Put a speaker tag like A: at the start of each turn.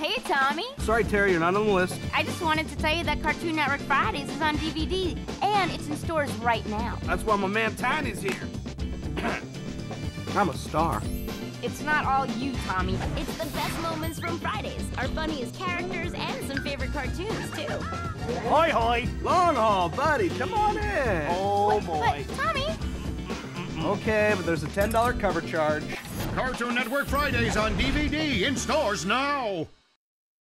A: Hey, Tommy.
B: Sorry, Terry, you're not on the list.
A: I just wanted to tell you that Cartoon Network Fridays is on DVD, and it's in stores right now.
B: That's why my man Tiny's here. I'm a star.
A: It's not all you, Tommy. It's the best moments from Fridays, our funniest characters, and some favorite cartoons, too.
C: Hoi hoi.
B: Long haul, buddy, come on in.
C: Oh boy.
A: But, Tommy,
B: Okay, but there's a $10 cover charge.
D: Cartoon Network Fridays on DVD in stores now.